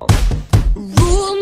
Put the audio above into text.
Rule